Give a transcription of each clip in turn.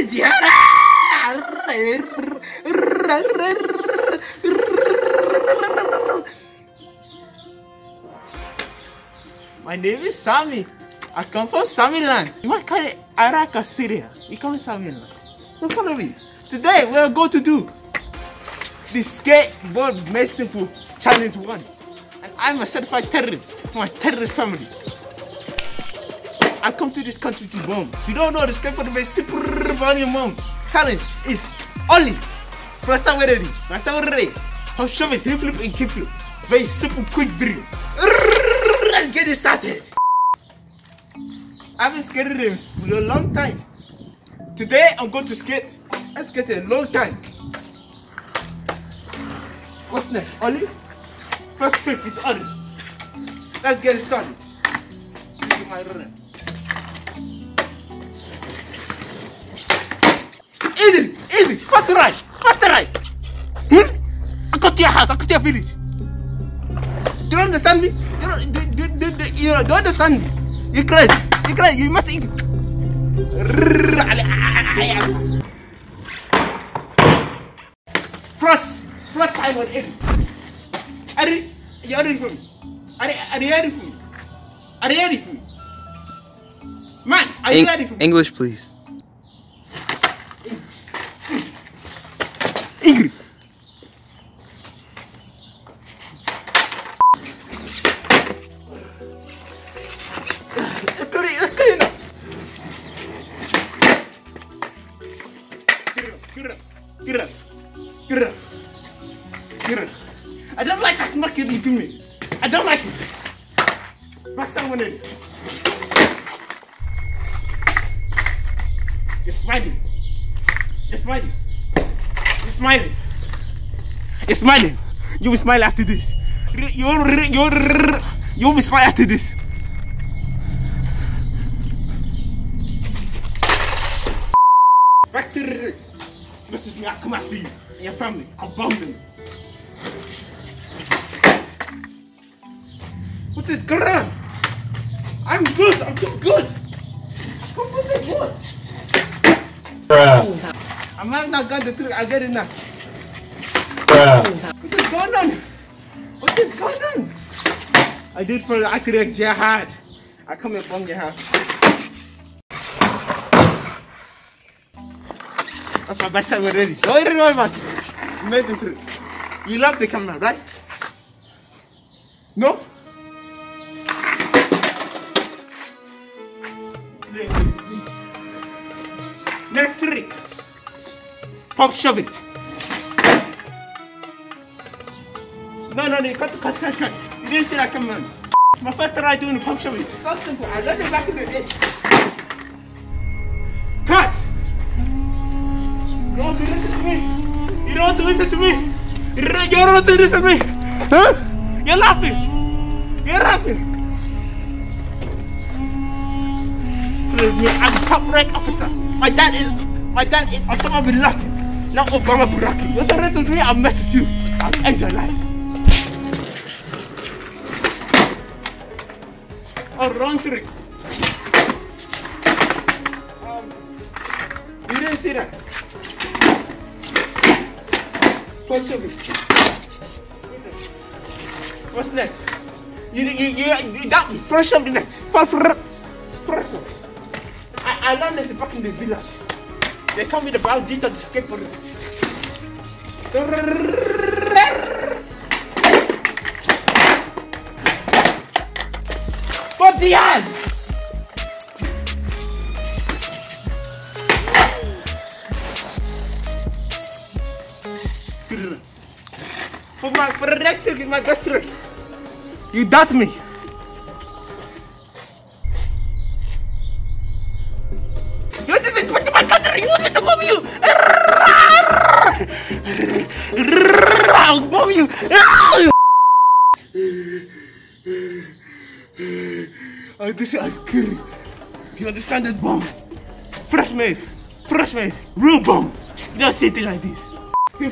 My name is Sammy. I come from Samiland. You might call it Iraq Syria. You come from Samiland. So follow me. Today we are going to do the skateboard made simple challenge one. And I'm a certified terrorist from a terrorist family. I come to this country to bomb. You don't know the skateboard made simple volume bomb challenge is only first time ready. First time ready. How shove it, flip and kick flip. Very simple, quick video. Let's get it started. I've been skating for a long time. Today I'm going to skate. I skated a long time. What's next? Ollie? First flip is Ollie. Let's get it started. This is my runner. Easy, easy, fast right, fast right. Hmm? I got your house, I got your village. Do you understand me? You don't, do, do, do, do, you don't understand me. You crazy, you crazy, you must eat. Frost, frost time on Eddie. Eddie, you ready for me? Are, are you ready for me? Are you ready for me? Man, are you Eng- ready for me? English, please. Kira. I don't like that smack you do me. I don't like it. Back someone in. You're smiling. You're smiling. You're smiling. You're smiling. You will smile after this. You you you will be smile after this. Back to the This is me. I come after you and your family. I'll bomb. What is going on? I'm good. I'm too good. Come on, good. Bruh. I'm not got the trick. I get it now. Bruh. What is going on? What is going on? I did for the Akirek Jihad. I come and bomb your house. That's my best time already. Don't even worry about it. Amazing trick. You love the camera, right? No? Next trick. Pop shove it. No, no, no, cut, cut, cut, cut. You didn't see that come on. My first try doing the pop shove it. So simple. I learned it back in the day. To me. You don't want to listen to me. You don't you don't want to listen to me. Huh? You're laughing. You're laughing. I'm top rank officer. My dad is my dad is Osama bin Laden, not Obama Buraki. You don't listen to me, I'll mess with you. I'll end your life. Oh, wrong trick. Um, you didn't see that. What's up? What's next? You, you, you, you that fresh of the next. Fresh of. I, I learned this back in the village. They come with the Baljita to skateboard. But the hand! My trick is my best trick. You doubt me. You to put my country, you to bomb you! I'll bomb you! Oh, this is scary. You understand that bomb? Fresh made, fresh made, real bomb. You don't see it like this. Here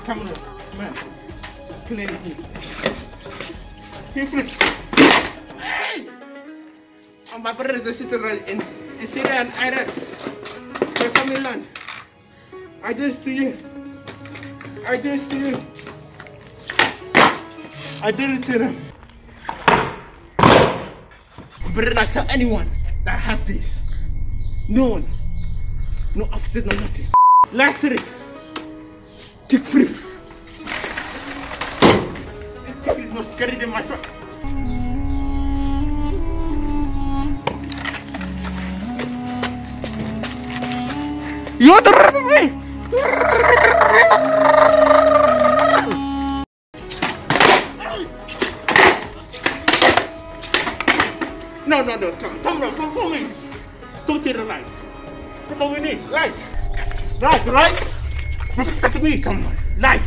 for Camera, man. Play here. Here for Hey! And my brothers and sisters are in Syria and Iraq. My family land. I do this to you. I do this to you. I did it to them. Better not tell anyone that I have this. No one. No officers, no nothing. Last trick. Kick free. Kick is not scary than my truck. You to run me? No, no, no, come, come on, come for me. Don't take the light. That's all we need. Light. Light, light. Look at me, come on. Light.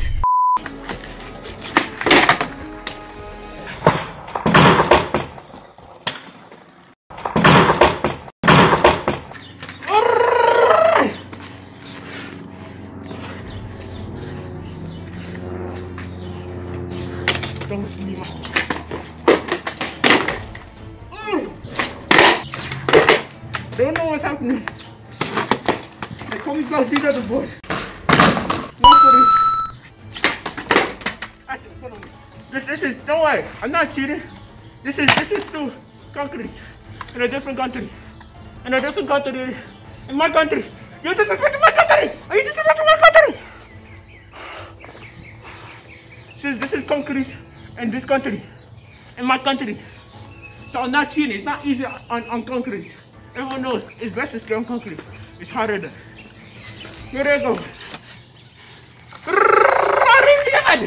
Don't know what's happening. They call me Godzilla the boy. One for. This, this is, don't worry, I'm not cheating. This is, this is still concrete in a different country. In a different country. In my country. You disrespect my country! Are you disrespecting my country? This this is concrete in this country. In my country. So I'm not cheating. It's not easy on, on concrete. Everyone knows it's best to stay on concrete. It's harder than. Here they go. On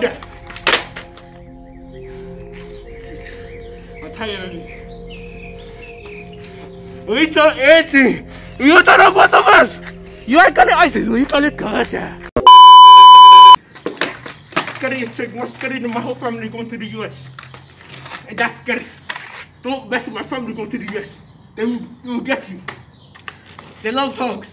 there. I'm tired of this. Talk 80. You talk about of us. You are calling ISIS. You call it culture. Scary is taking more scary than my whole family going to the US. And that's scary. Don't mess with my family going to the US. They will, will get you. They love dogs.